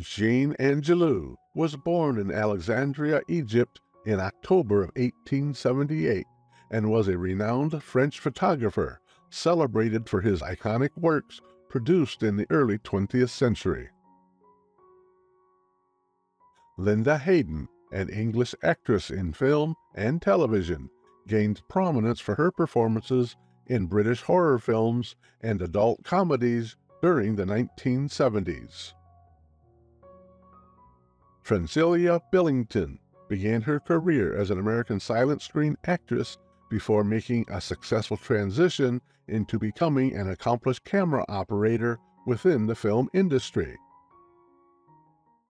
Jean Agélou was born in Alexandria, Egypt in October of 1878 and was a renowned French photographer celebrated for his iconic works produced in the early 20th century. Linda Hayden, an English actress in film and television, gained prominence for her performances in British horror films and adult comedies during the 1970s. Francelia Billington began her career as an American silent screen actress before making a successful transition into becoming an accomplished camera operator within the film industry.